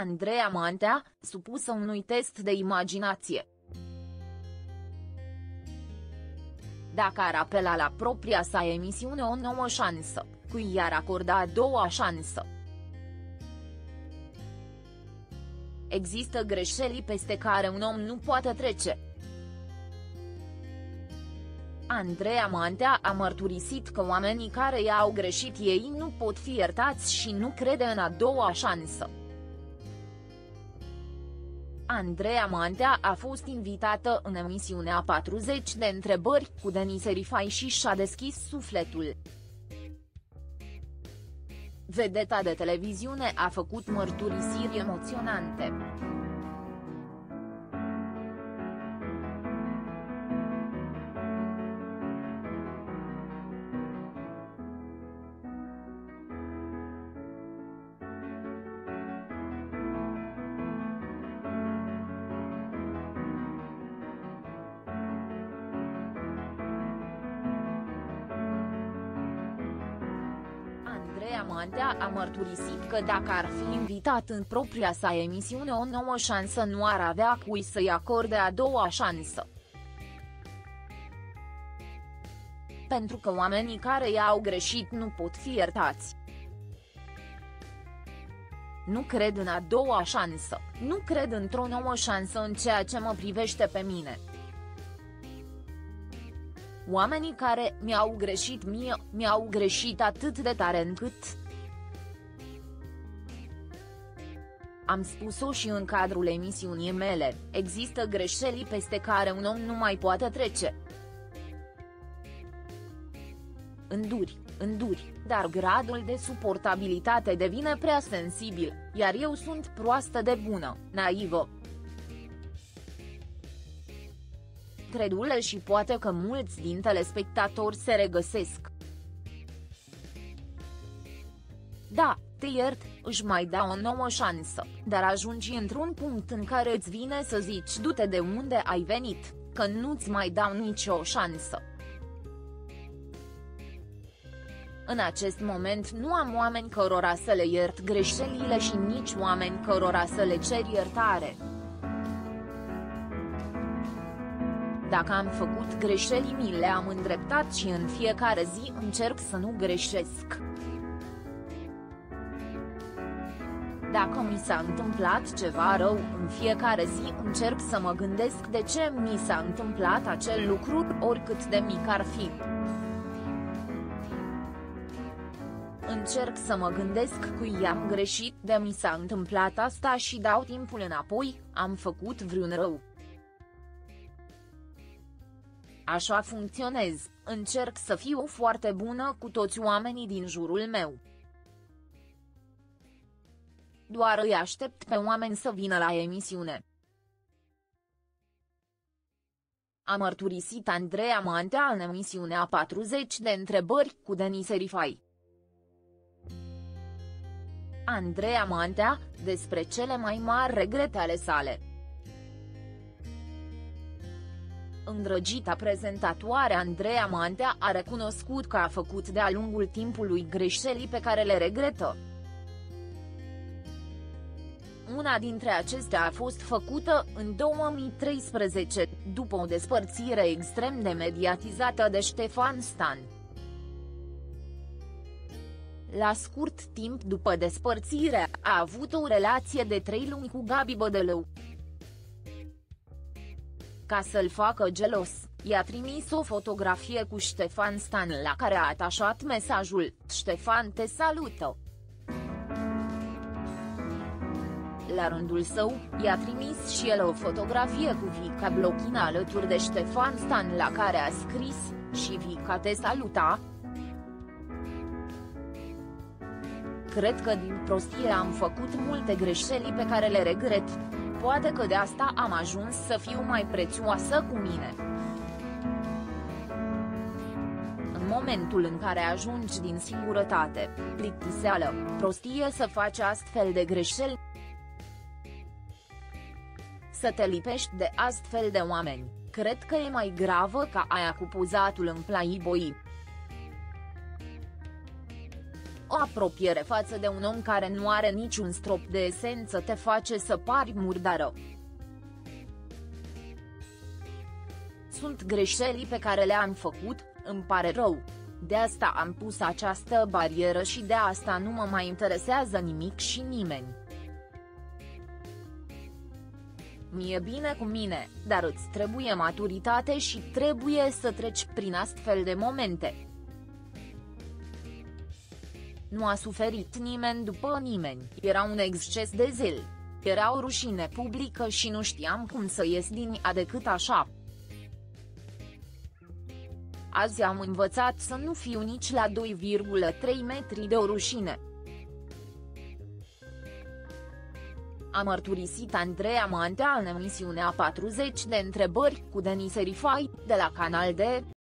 Andreea Mantea, supusă unui test de imaginație. Dacă ar apela la propria sa emisiune o nouă șansă, cui i-ar acorda a doua șansă? Există greșeli peste care un om nu poate trece. Andreea Mantea a mărturisit că oamenii care i-au greșit ei nu pot fi iertați și nu crede în a doua șansă. Andreea Mantea a fost invitată în emisiunea 40 de întrebări cu Denise Rifai și și-a deschis sufletul. Vedeta de televiziune a făcut mărturisiri emoționante. Andreea Mantea a mărturisit că dacă ar fi invitat în propria sa emisiune o nouă șansă nu ar avea cui să-i acorde a doua șansă. Pentru că oamenii care i-au greșit nu pot fi iertați. Nu cred în a doua șansă, nu cred într-o nouă șansă în ceea ce mă privește pe mine. Oamenii care mi-au greșit mie, mi-au greșit atât de tare încât. Am spus-o și în cadrul emisiunii mele, există greșeli peste care un om nu mai poate trece. Înduri, înduri, dar gradul de suportabilitate devine prea sensibil, iar eu sunt proastă de bună, naivă, credule și poate că mulți din telespectatori se regăsesc. Da, te iert, își mai da o nouă șansă, dar ajungi într-un punct în care îți vine să zici du-te de unde ai venit, că nu-ți mai dau nicio șansă. În acest moment nu am oameni cărora să le iert greșelile și nici oameni cărora să le cer iertare. Dacă am făcut greșeli mi le-am îndreptat și în fiecare zi încerc să nu greșesc. Dacă mi s-a întâmplat ceva rău în fiecare zi încerc să mă gândesc de ce mi s-a întâmplat acel lucru, oricât de mic ar fi. Încerc să mă gândesc cui i-am greșit de mi s-a întâmplat asta și dau timpul înapoi, am făcut vreun rău. Așa funcționez, încerc să fiu foarte bună cu toți oamenii din jurul meu. Doar îi aștept pe oameni să vină la emisiune. A mărturisit Andreea Mantea în emisiunea 40 de întrebări cu Denise Rifai. Andreea Mantea, despre cele mai mari regrete ale sale. Îndrăgita prezentatoare Andreea Mantea a recunoscut că a făcut de-a lungul timpului greșeli pe care le regretă. Una dintre acestea a fost făcută în 2013, după o despărțire extrem de mediatizată de Ștefan Stan. La scurt timp după despărțire, a avut o relație de trei luni cu Gabi Bădălău ca să-l facă gelos, i-a trimis o fotografie cu Ștefan Stan la care a atașat mesajul, Ștefan te salută. La rândul său, i-a trimis și el o fotografie cu Vica Blochina alături de Ștefan Stan la care a scris, și Vica te saluta, Cred că din prostie am făcut multe greșeli pe care le regret, poate că de asta am ajuns să fiu mai prețioasă cu mine. În momentul în care ajungi din singurătate, plictiseală, prostie să faci astfel de greșeli, să te lipești de astfel de oameni, cred că e mai gravă ca aia cu puzatul în Playboy. Apropiere față de un om care nu are niciun strop de esență te face să pari murdară. Sunt greșelii pe care le-am făcut, îmi pare rău. De asta am pus această barieră și de asta nu mă mai interesează nimic și nimeni. Mi-e bine cu mine, dar îți trebuie maturitate și trebuie să treci prin astfel de momente. Nu a suferit nimeni după nimeni, era un exces de zel. Era o rușine publică și nu știam cum să ies din ea decât așa. Azi am învățat să nu fiu nici la 2,3 metri de o rușine. A mărturisit Andreea Mantea în emisiunea 40 de întrebări cu Denis Erifai, de la Canal D.